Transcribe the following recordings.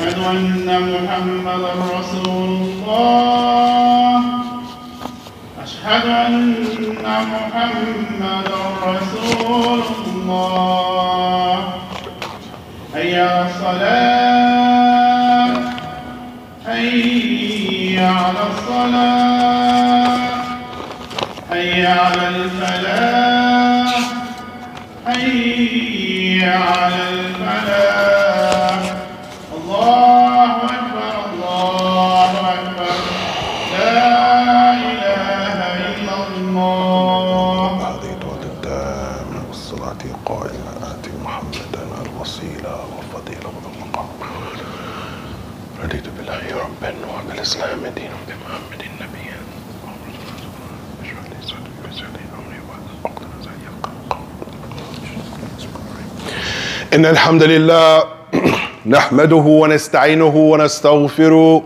أشهد أن محمدا رسول الله. أشهد أن محمدا رسول الله. حي على الصلاة. حي على الصلاة. حي على الفلاح. حي على الفلاح. والصلاة قائمة آتي محمدا الوسيلة والفضيلة والمقام رضيت بالله ربا وبالإسلام دينا بمحمد قولي. إن الحمد لله نحمده ونستعينه ونستغفره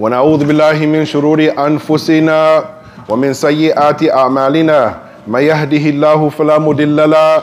ونعوذ بالله من شرور أنفسنا ومن سيئات أعمالنا من يهده الله فلا مضل له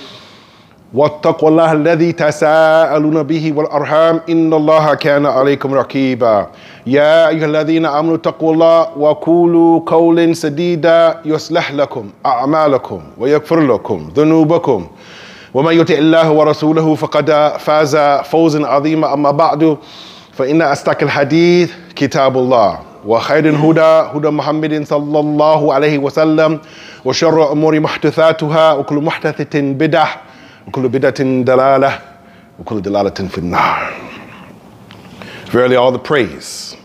واتقوا الله الذي تساءلون به والأرحام. إن الله كان عليكم رقيبا. يا أيها الذين آمنوا اتقوا الله وقولوا قولا سديدا يصلح لكم أعمالكم ويغفر لكم ذنوبكم. ومن يطع الله ورسوله فقد فاز فوزا عظيما. أما بعد فإن استقى الحديث كتاب الله وخير الهدى هدى محمد صلى الله عليه وسلم وشر الأمور محدثاتها وكل محدثة بدعة وكل بدعة دلالة وكل دلالة في النار. Verily all the praise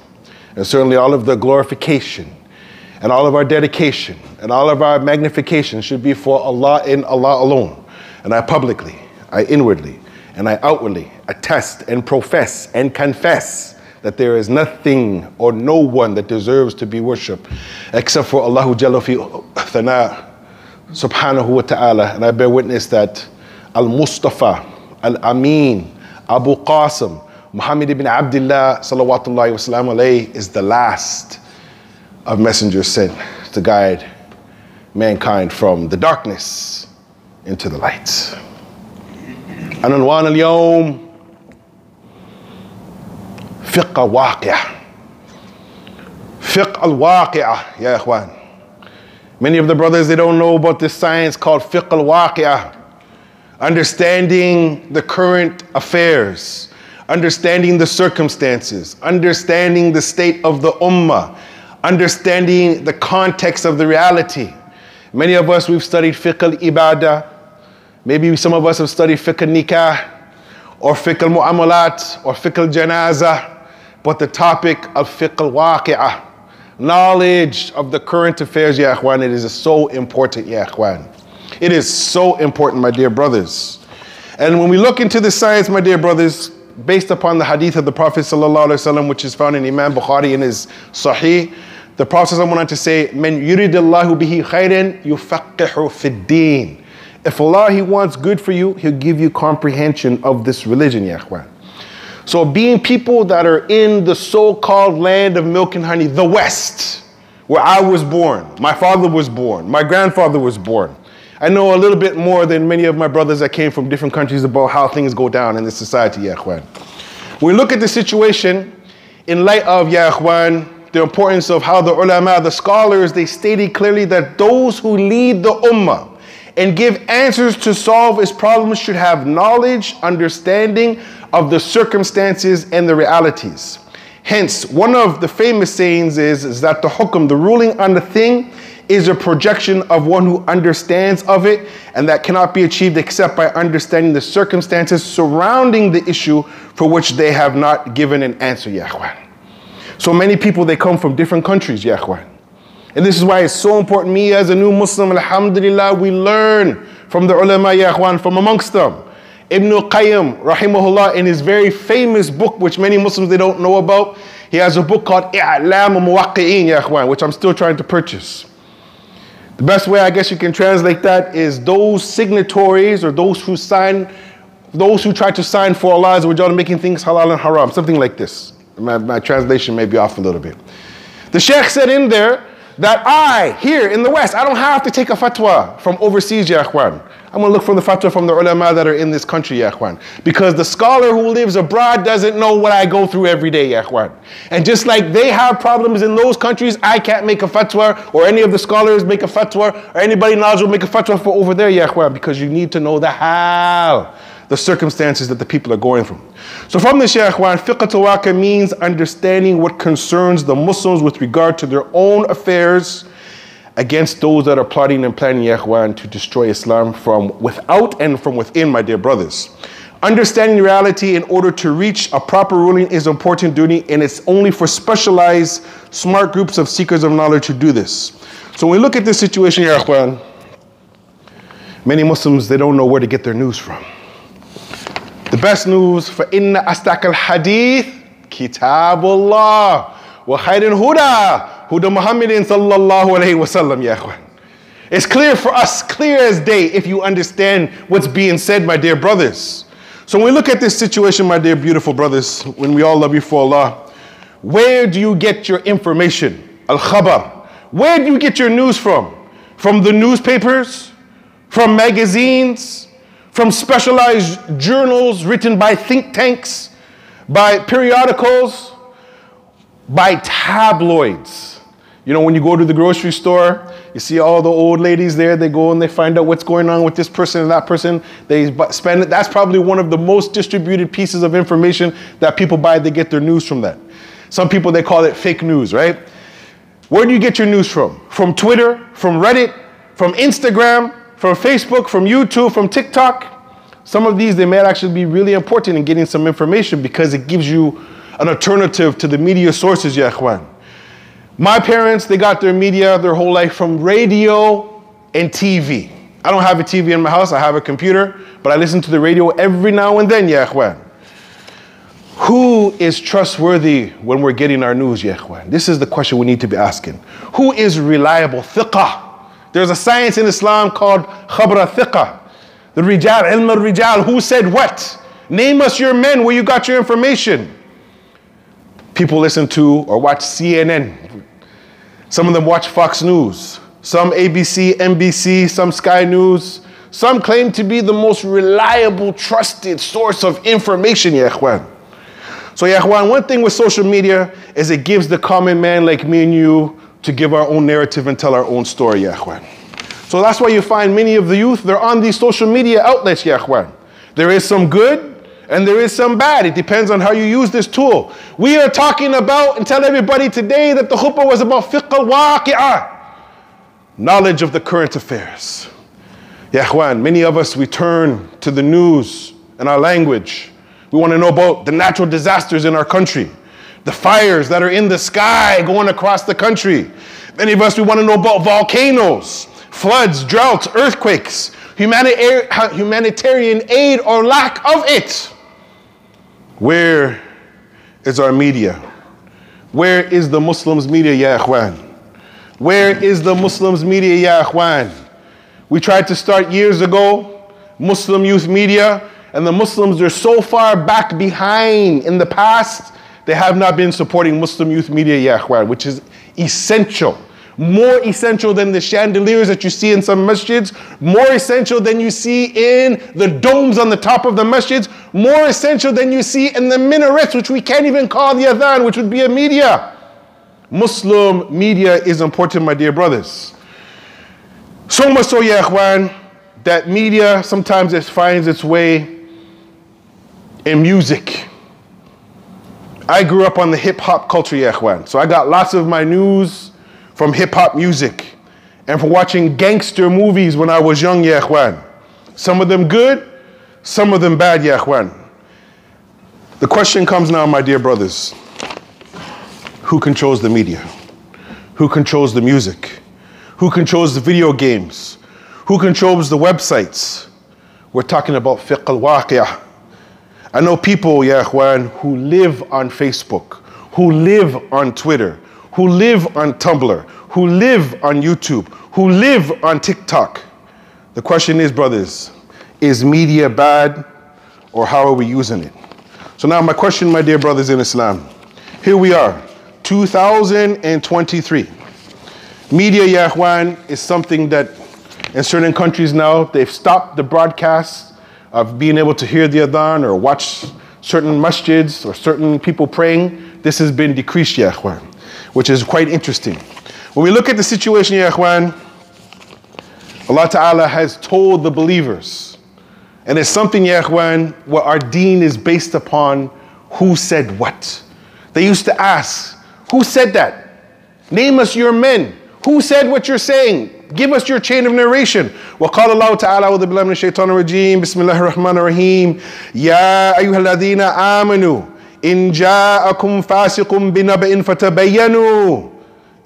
and certainly all of the glorification and all of our dedication and all of our magnification should be for Allah and Allah alone. And I publicly, I inwardly, and I outwardly attest and profess and confess that there is nothing or no one that deserves to be worshipped except for Allah Jalla fi thana subhanahu wa ta'ala. And I bear witness that Al Mustafa, Al Amin, Abu Qasim, Muhammad ibn Abdullah salawatullahi wasalam alayhi is the last of messengers sent to guide mankind from the darkness into the light. عنوان اليوم فقه واقع فقه الواقع يا إخوان Many of the brothers, they don't know about this science called fiqh al understanding the current affairs, understanding the circumstances, understanding the state of the ummah, understanding the context of the reality. Many of us, we've studied fiqh al-ibadah. Maybe some of us have studied fiqh al-nikah or fiqh al-mu'amalat or fiqh al-janazah. But the topic of fiqh al-waqi'ah, knowledge of the current affairs, ya ikhwan, it is so important, ya ikhwan. It is so important, my dear brothers. And when we look into the science, my dear brothers, based upon the hadith of the Prophet ﷺ, which is found in Imam Bukhari in his Sahih, the Prophet wanted to say, "Men yuridillahu bihi khairan yufaqihu fid If Allah He wants good for you, He'll give you comprehension of this religion, ya ikhwan. So, being people that are in the so-called land of milk and honey, the West, where I was born, my father was born, my grandfather was born. I know a little bit more than many of my brothers that came from different countries about how things go down in this society, ya ikhwan. We look at the situation in light of, ya ikhwan, the importance of how the ulama, the scholars, they stated clearly that those who lead the ummah and give answers to solve its problems should have knowledge, understanding of the circumstances and the realities. Hence, one of the famous sayings is, is that the hukm, the ruling on the thing, is a projection of one who understands of it, and that cannot be achieved except by understanding the circumstances surrounding the issue for which they have not given an answer, Yahwan. So many people, they come from different countries, Yahwan. And this is why it's so important, me as a new Muslim, alhamdulillah, we learn from the ulama, Yahwan, from amongst them. Ibn Qayyim, rahimahullah, in his very famous book, which many Muslims they don't know about, He has a book called I'lam Muwaqqi'in, ya which I'm still trying to purchase. The best way I guess you can translate that is those signatories or those who sign, those who try to sign for Allah Azza making things halal and haram, something like this. My, my translation may be off a little bit. The Sheikh said in there that I, here in the West, I don't have to take a fatwa from overseas, ya. I'm going to look for the fatwa from the ulama that are in this country, ya. Because the scholar who lives abroad doesn't know what I go through every day, ya. And just like they have problems in those countries, I can't make a fatwa, or any of the scholars make a fatwa, or anybody knowledgeable make a fatwa for over there, ya. Because you need to know the how the circumstances that the people are going through. So from the Shaykh, fiqh means understanding what concerns the Muslims with regard to their own affairs against those that are plotting and planning Yahwan to destroy Islam from without and from within, my dear brothers. Understanding reality in order to reach a proper ruling is important duty, and it's only for specialized, smart groups of seekers of knowledge to do this. So when we look at this situation here, many Muslims, they don't know where to get their news from. The best news for inna astakal hadith kitabullah wa khairul huda huda Muhammadin sallallahu alayhi wasallam ya ikhwan. It's clear for us, clear as day, if you understand what's being said, my dear brothers. So when we look at this situation, my dear beautiful brothers, when we all love you for Allah, where do you get your information? Al khabar. Where do you get your news from? From the newspapers? From magazines? From specialized journals written by think tanks, by periodicals, by tabloids. You know, when you go to the grocery store, you see all the old ladies there, they go and they find out what's going on with this person and that person. They spend it. That's probably one of the most distributed pieces of information that people buy. They get their news from that. Some people, they call it fake news, right? Where do you get your news from? From Twitter, from Reddit, from Instagram, from Facebook, from YouTube, from TikTok. Some of these, they may actually be really important in getting some information because it gives you an alternative to the media sources, ya My parents, they got their media their whole life from radio and TV. I don't have a TV in my house, I have a computer, but I listen to the radio every now and then, ya Who is trustworthy when we're getting our news, ya This is the question we need to be asking. Who is reliable? Thiqah. There's a science in Islam called khabra thiqa. The rijal, ilm al-rijal, who said what? Name us your men where you got your information. People listen to or watch CNN. Some of them watch Fox News. Some ABC, NBC, some Sky News. Some claim to be the most reliable, trusted source of information, ya So, ya one thing with social media is it gives the common man like me and you to give our own narrative and tell our own story, ya So that's why you find many of the youth, they're on these social media outlets, ya There is some good and there is some bad. It depends on how you use this tool. We are talking about and tell everybody today that the khutbah was about fiqh al-waqi'ah, knowledge of the current affairs. Ya many of us, we turn to the news and our language. We want to know about the natural disasters in our country the fires that are in the sky going across the country. Many of us, we want to know about volcanoes, floods, droughts, earthquakes, humanitarian aid or lack of it. Where is our media? Where is the Muslims' media, ya ikhwan? Where is the Muslims' media, ya ikhwan? We tried to start years ago, Muslim youth media, and the Muslims are so far back behind in the past they have not been supporting Muslim youth media yet, which is essential. More essential than the chandeliers that you see in some masjids, more essential than you see in the domes on the top of the masjids, more essential than you see in the minarets, which we can't even call the adhan, which would be a media. Muslim media is important, my dear brothers. So much so, ya that media sometimes it finds its way in music I grew up on the hip hop culture, Yehwan. So I got lots of my news from hip hop music and from watching gangster movies when I was young, Yehwan. Some of them good, some of them bad, Yehwan. The question comes now, my dear brothers who controls the media? Who controls the music? Who controls the video games? Who controls the websites? We're talking about fiqh al-waqi'ah I know people, ya who live on Facebook, who live on Twitter, who live on Tumblr, who live on YouTube, who live on TikTok. The question is, brothers, is media bad or how are we using it? So now my question, my dear brothers in Islam. Here we are, 2023. Media, Yahwan, is something that in certain countries now, they've stopped the broadcast of being able to hear the adhan or watch certain masjids or certain people praying. This has been decreased, Yahwan, which is quite interesting. When we look at the situation, Yahwan, Allah Ta'ala has told the believers, and it's something, Yahwan, what our deen is based upon who said what. They used to ask, Who said that? Name us your men. Who said what you're saying? Give us your chain of narration. وقال الله تعالى أعوذ بالله من الشيطان الرجيم بسم الله الرحمن الرحيم يا أيها الذين آمنوا إن جاءكم فاسق بنبأ فتبينوا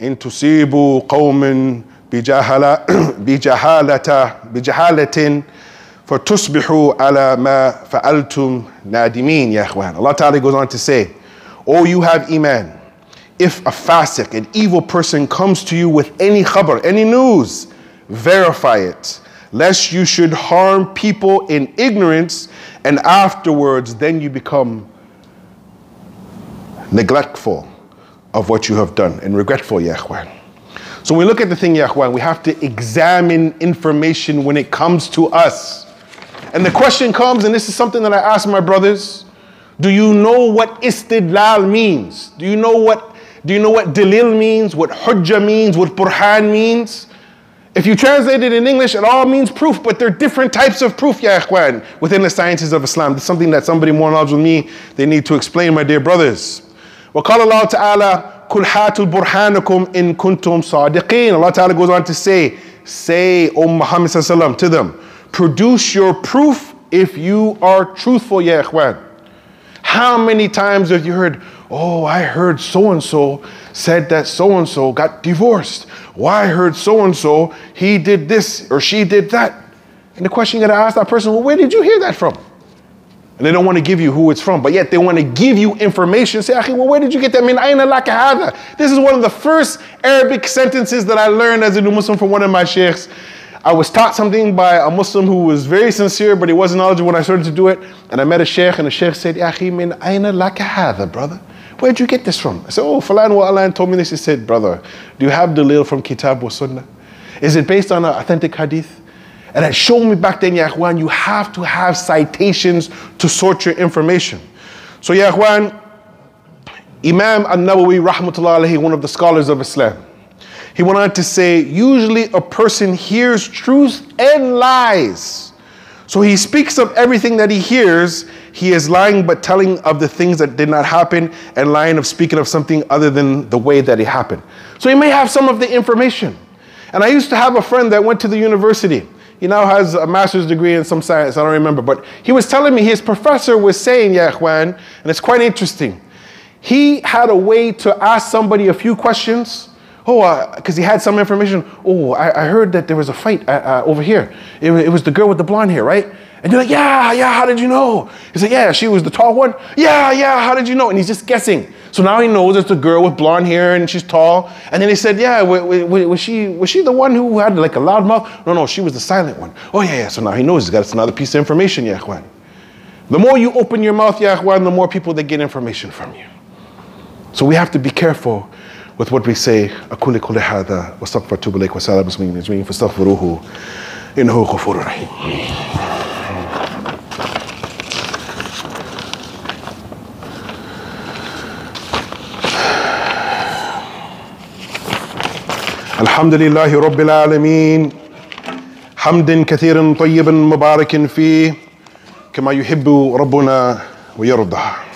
إن تصيبوا قوم بجهالة بجهالة بجهالة فتصبحوا على ما فعلتم نادمين يا إخوان Allah Ta'ala goes on to say Oh you have iman if a fasiq, an evil person comes to you with any khabar, any news, verify it, lest you should harm people in ignorance, and afterwards then you become neglectful of what you have done and regretful, Yahwan. So when we look at the thing, Yahwan, we have to examine information when it comes to us. And the question comes, and this is something that I ask my brothers do you know what istidlal means? Do you know what do you know what dalil means, what hujjah means, what burhan means? If you translate it in English, it all means proof, but there are different types of proof, ya ikhwan, within the sciences of Islam. That's something that somebody more knowledgeable than me, they need to explain, my dear brothers. وقال الله تعالى كل هاتوا برهانكم إن كنتم صادقين Allah Ta'ala goes on to say, say, O Muhammad sallam, to them, produce your proof if you are truthful, ya ikhwan. How many times have you heard, oh, I heard so and so said that so and so got divorced. Why I heard so and so, he did this or she did that. And the question you gotta ask that person, well, where did you hear that from? And they don't want to give you who it's from, but yet they want to give you information. Say, well, where did you get that? Min aina laka hada? This is one of the first Arabic sentences that I learned as a new Muslim from one of my sheikhs. I was taught something by a Muslim who was very sincere, but he wasn't knowledgeable when I started to do it. And I met a sheikh, and the sheikh said, akhi min aina laka brother? Where'd you get this from? I said, Oh, Falan wa Allah told me this. He said, Brother, do you have the dalil from Kitab wa Sunnah? Is it based on an authentic hadith? And it showed me back then, Ya you have to have citations to sort your information. So, Ya Imam An-Nawawi, rahmatullah alayhi, one of the scholars of Islam, he went on to say, usually a person hears truth and lies. So he speaks of everything that he hears. He is lying but telling of the things that did not happen and lying of speaking of something other than the way that it happened. So he may have some of the information. And I used to have a friend that went to the university. He now has a master's degree in some science, I don't remember. But he was telling me his professor was saying, Ya and it's quite interesting. He had a way to ask somebody a few questions Oh, because uh, he had some information. Oh, I, I, heard that there was a fight uh, uh, over here. It, it, was the girl with the blonde hair, right? And you're like, yeah, yeah, how did you know? He said, yeah, she was the tall one. Yeah, yeah, how did you know? And he's just guessing. So now he knows it's the girl with blonde hair and she's tall. And then he said, yeah, was she, was she the one who had like a loud mouth? No, no, she was the silent one. Oh, yeah, yeah. So now he knows he's got another piece of information, Yahwan. The more you open your mouth, Yahwan, the more people they get information from you. So we have to be careful with what we say أقول كل هذا واستغفر توب إليك وسائر المسلمين أجمعين فاستغفروه إنه غفور رحيم الحمد لله رب العالمين. حمد كثير طيبا مبارك فيه كما يحب ربنا ويرضى.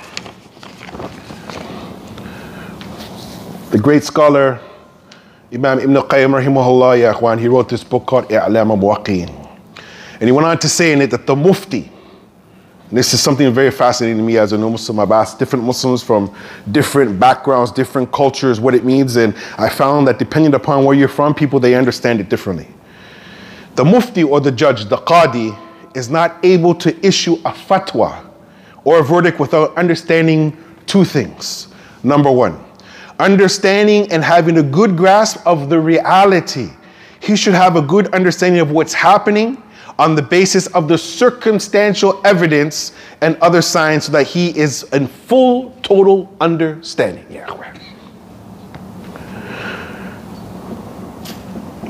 The great scholar, Imam Ibn Qayyim rahimahullah, ya he wrote this book called I'lam al-Muwaqqi'in. And he went on to say in it that the mufti, this is something very fascinating to me as a new Muslim. I've asked different Muslims from different backgrounds, different cultures, what it means, and I found that depending upon where you're from, people they understand it differently. The mufti or the judge, the qadi, is not able to issue a fatwa or a verdict without understanding two things Number one, understanding and having a good grasp of the reality. He should have a good understanding of what's happening on the basis of the circumstantial evidence and other signs so that he is in full, total understanding. Yeah.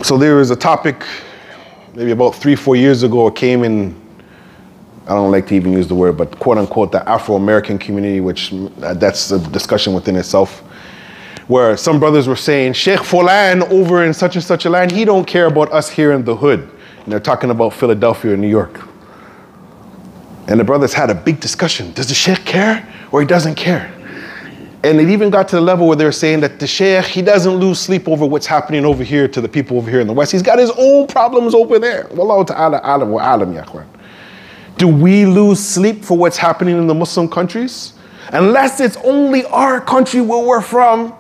So there was a topic maybe about three, four years ago, it came in, I don't like to even use the word, but quote unquote, the Afro American community, which uh, that's a discussion within itself, where some brothers were saying, Sheikh Fulan over in such and such a land, he don't care about us here in the hood. And they're talking about Philadelphia or New York. And the brothers had a big discussion. Does the Sheikh care or he doesn't care? And it even got to the level where they're saying that the Sheikh, he doesn't lose sleep over what's happening over here to the people over here in the West. He's got his own problems over there. Wallahu ta'ala alam wa alam ya Do we lose sleep for what's happening in the Muslim countries? Unless it's only our country where we're from,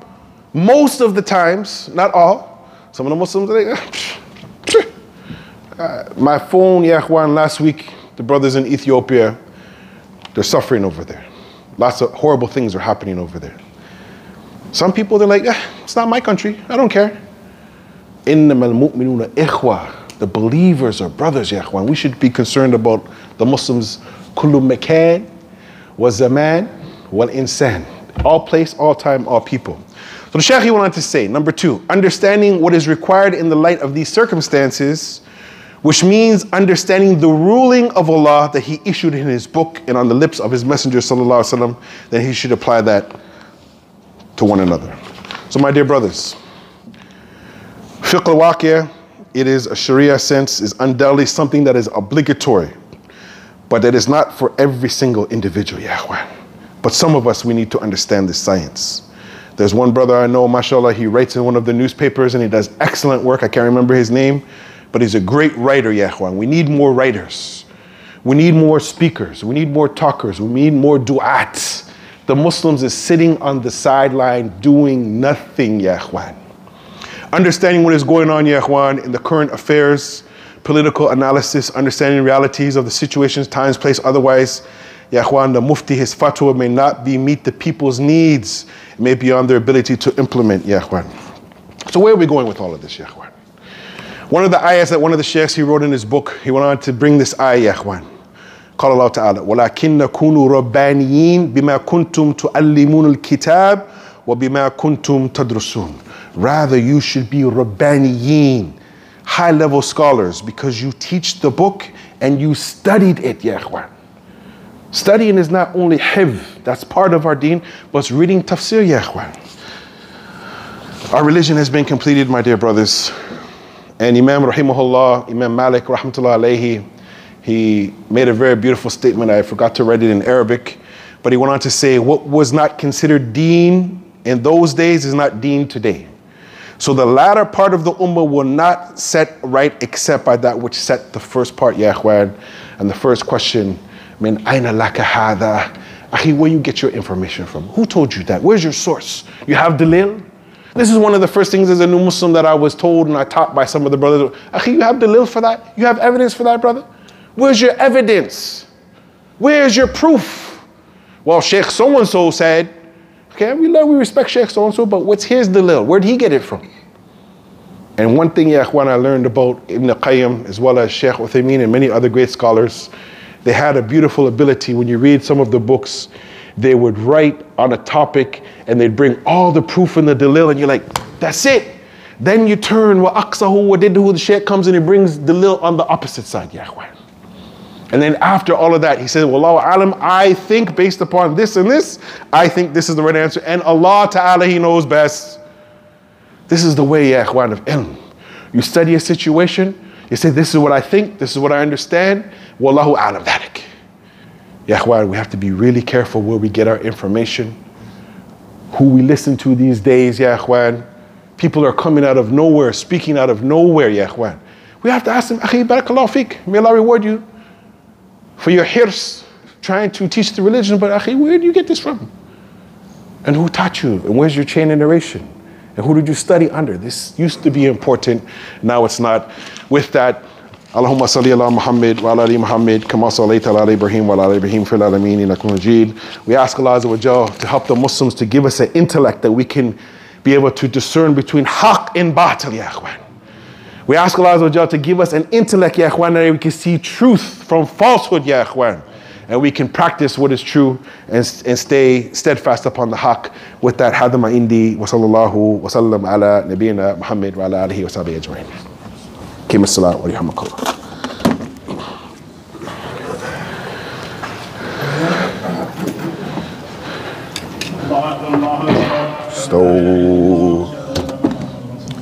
most of the times, not all, some of the Muslims are like, uh, my phone, ya last week, the brothers in Ethiopia, they're suffering over there. Lots of horrible things are happening over there. Some people, they're like, eh, it's not my country. I don't care. In the believers are brothers, ya We should be concerned about the Muslims. Wa zaman wal insan. All place, all time, all people. So the Shaykh wanted to say, number two, understanding what is required in the light of these circumstances, which means understanding the ruling of Allah that He issued in His book and on the lips of His Messenger, وسلم, then He should apply that to one another. So, my dear brothers, fiqh al it is a Sharia sense, is undoubtedly something that is obligatory, but it is not for every single individual, Yahwan. But some of us, we need to understand this science. There's one brother I know, mashallah, he writes in one of the newspapers and he does excellent work. I can't remember his name but he's a great writer, Yahwan. We need more writers. We need more speakers. We need more talkers. We need more du'ats. The Muslims is sitting on the sideline doing nothing, Yahwan. Understanding what is going on, Yahwan, in the current affairs, political analysis, understanding realities of the situations, times, place, otherwise. Yahwan, the mufti, his fatwa may not be meet the people's needs. It may be beyond their ability to implement, Yahwan. So where are we going with all of this, Yahwan? One of the ayahs that one of the sheikhs he wrote in his book, he went on to bring this ayah, ikhwan. قال الله تعالى ولكن كونوا ربانيين بما كنتم تعلمون الكتاب وبما كنتم تدرسون Rather you should be rabbaniyin, high level scholars because you teach the book and you studied it, ya ikhwan. Studying is not only hifz, that's part of our deen, but it's reading tafsir, ya. Our religion has been completed, my dear brothers. And Imam Rahimahullah, Imam Malik Rahmatullah alayhi, he made a very beautiful statement. I forgot to write it in Arabic, but he went on to say, What was not considered deen in those days is not deen today. So the latter part of the ummah will not set right except by that which set the first part, ya And the first question, min aina laka hada? Akhi, where you get your information from? Who told you that? Where's your source? You have dalil? This is one of the first things as a new Muslim that I was told and I taught by some of the brothers. Akhi, you have dalil for that? You have evidence for that, brother? Where's your evidence? Where's your proof? Well, Sheikh so and so said, okay, we love, we respect Sheikh so and so, but what's his dalil? Where did he get it from? And one thing, ya I learned about Ibn Qayyim as well as Sheikh Uthaymeen and many other great scholars, they had a beautiful ability when you read some of the books they would write on a topic and they'd bring all the proof in the dalil, and you're like, that's it. Then you turn wa aqsahu wa who the sheikh comes and he brings dalil on the opposite side, ya And then after all of that, he says, Wallahu alam, I think based upon this and this, I think this is the right answer. And Allah Ta'ala, He knows best. This is the way, ya of ilm. You study a situation, you say, This is what I think, this is what I understand. Wallahu alam dhalik. Yahwan, we have to be really careful where we get our information, who we listen to these days, Yahwan. People are coming out of nowhere, speaking out of nowhere, Yahwan. We have to ask them, Akhi, barakallahu fik, may Allah reward you for your hirs, trying to teach the religion, but Akhi, where do you get this from? And who taught you? And where's your chain of narration? And who did you study under? This used to be important, now it's not. With that, اللهم صل على محمد وعلى ال محمد كما صليت على ال ابراهيم وعلى ال ابراهيم في العالمين انك مجيد. We ask Allah Azza wa Jal to help the Muslims to give us an intellect that we can be able to discern between haqq and batil, ya ikhwan. We ask Allah Azza wa Jal to give us an intellect, ya ikhwan, that we can see truth from falsehood, ya ikhwan. And we can practice what is true and, and stay steadfast upon the haqq. With that, hadama indi wa sallallahu wa sallam ala nabiyina Muhammad wa ala alihi wa sahbihi ajma'in. Kim as-salat wa rahmakallah. الله أكبر الله أكبر Stow.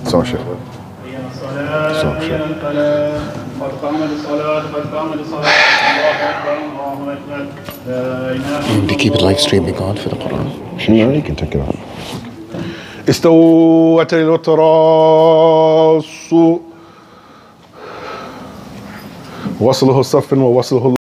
So shit. حي على الصلاة حي على الفلاح قد قامت الصلاة قد قامت الصلاة الله أكبر الله أكبر لا إله They keep it live streaming on for the Quran. Yeah, you can take it off. استوت التراس وصله صف ووصله